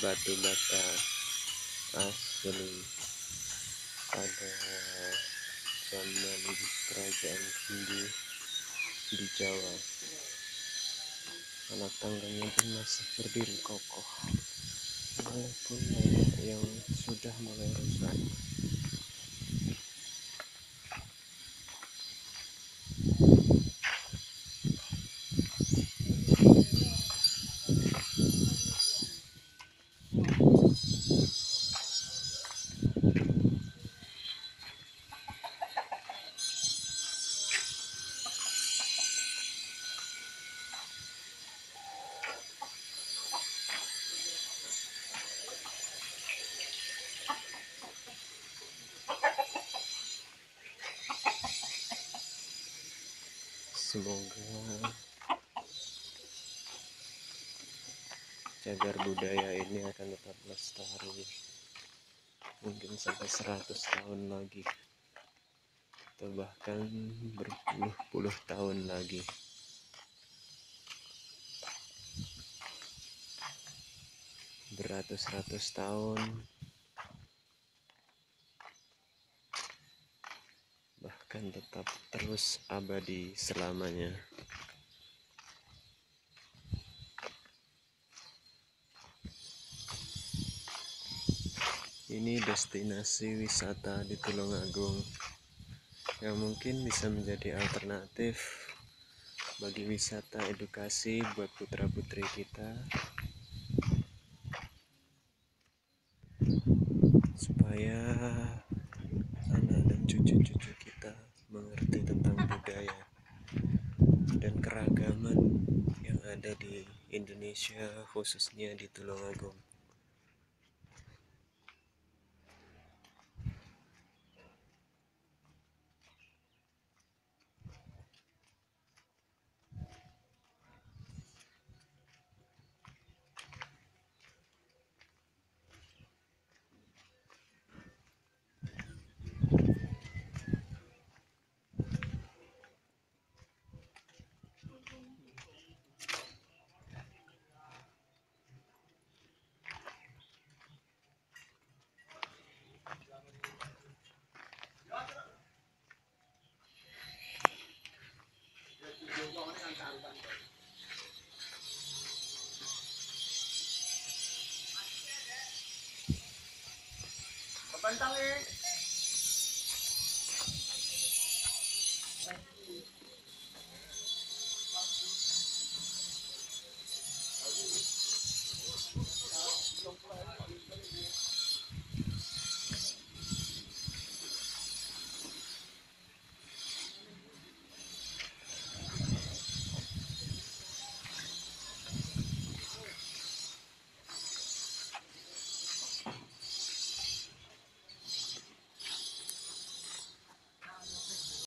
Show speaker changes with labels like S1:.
S1: batu bata asli pada zaman kerajaan Hindu di Jawa. Anak tangganya pun masih berdiri kokoh. Walaupun banyak yang sudah mulai rusak semoga cagar budaya ini akan tetap lestari. Mungkin sampai 100 tahun lagi. Atau bahkan berpuluh-puluh tahun lagi. Beratus-ratus tahun bahkan tetap terus abadi selamanya. Ini destinasi wisata di Tulungagung yang mungkin bisa menjadi alternatif bagi wisata edukasi buat putra-putri kita. Supaya anak dan cucu-cucu kita mengerti tentang budaya dan keragaman yang ada di Indonesia khususnya di Tulungagung
S2: 当时.